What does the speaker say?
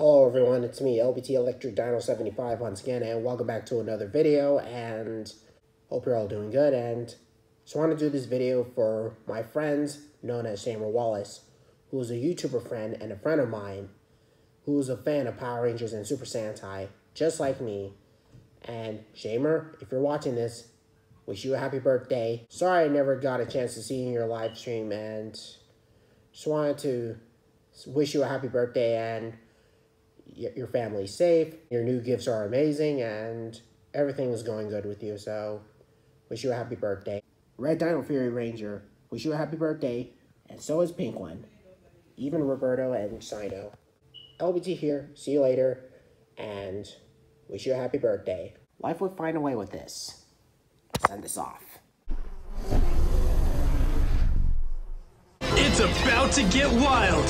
everyone, it's me, LBT Electric Dino 75 once again, and welcome back to another video, and hope you're all doing good, and just want to do this video for my friends known as Shamar Wallace, who's a YouTuber friend and a friend of mine, who's a fan of Power Rangers and Super Sentai, just like me, and Shamar, if you're watching this, wish you a happy birthday. Sorry I never got a chance to see you in your live stream, and just wanted to wish you a happy birthday and your family's safe. Your new gifts are amazing and everything is going good with you. So, wish you a happy birthday. Red Dino Fury Ranger, wish you a happy birthday. And so is Pink One. Even Roberto and Sino. LBT here. See you later. And wish you a happy birthday. Life would find a way with this. Send this off. It's about to get wild.